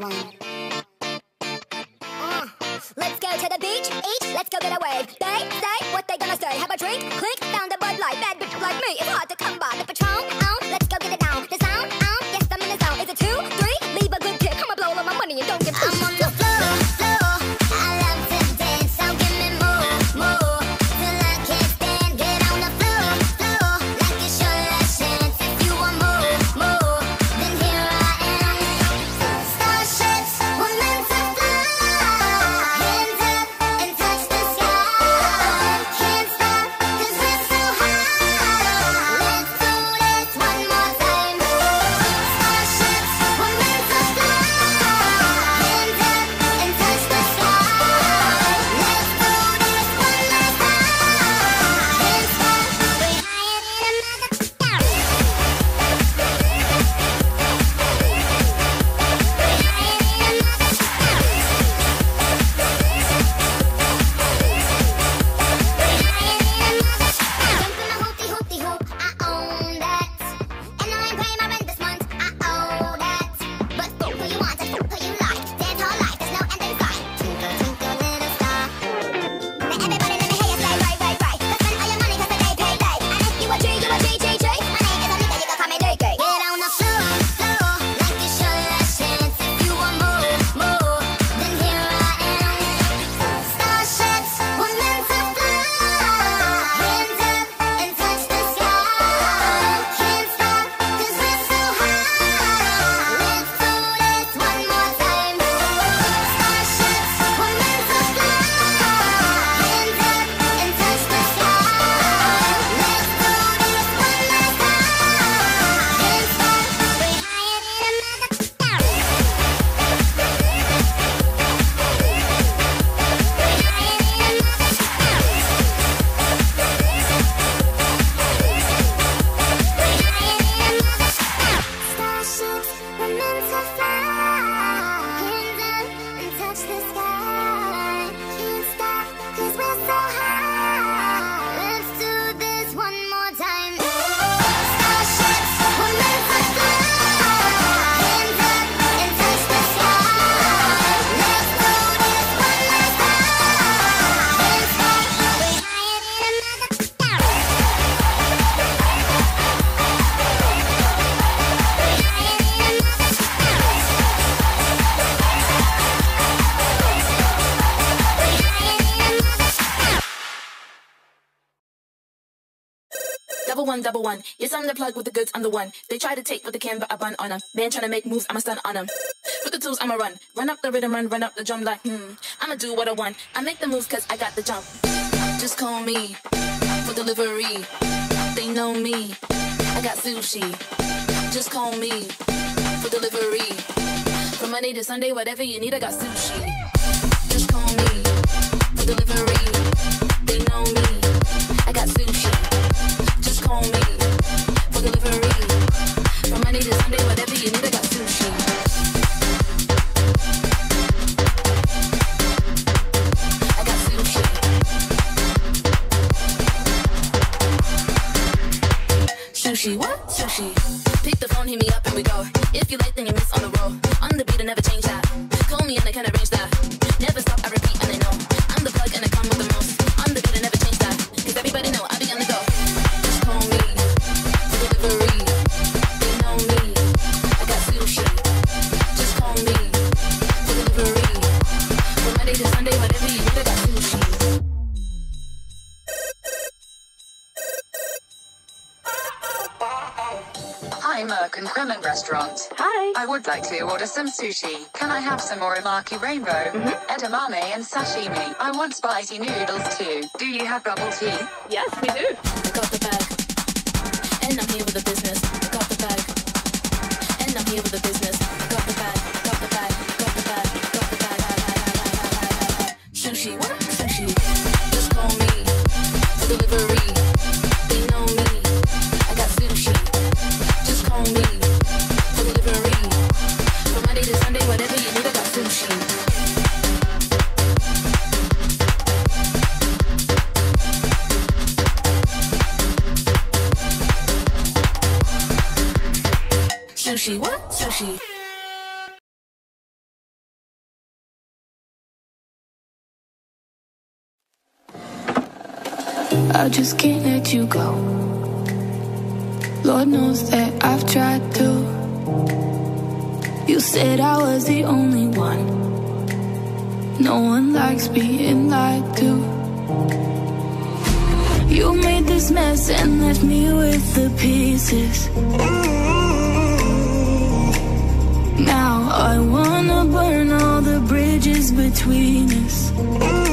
one. Uh, let's go to the beach, eat, let's go get a wave. They say what they gonna say. Have a drink, clink, found a Bud Light. Bad bitch like me, it's hard to come by. Double one, double one. Yes, I'm the plug with the goods, I'm the one. They try to take what they can, but I bun on them. Man trying to make moves, I'ma stun on them. With the tools, I'ma run. Run up the rhythm, run, run up the drum like, hmm. I'ma do what I want. I make the moves cause I got the jump. Just call me for delivery. They know me. I got sushi. Just call me for delivery. From Monday to Sunday, whatever you need, I got sushi. Just call me for delivery. They know me. Sushi, what? Sushi. Pick the phone, hit me up, and we go. If you like, then you miss on the roll. On the beat, I never change that. Call me and I can arrange that. Never stop, I repeat, and I know. I'm the plug and I come with the most. On the beat, I never change that. Cause everybody know I be on the go. Merck and Kremen Restaurant. Hi. I would like to order some sushi. Can I have some uramaki rainbow, mm-hmm. edamame, and sashimi? I want spicy noodles too. Do you have bubble tea? Yes, we do. I got the bag. And I'm here with the business. I got the bag. And I'm here with the business. Sushi what? Sushi. I just can't let you go. Lord knows that I've tried to. You said I was the only one. No one likes being lied to. You made this mess and left me with the pieces. Now I wanna burn all the bridges between us.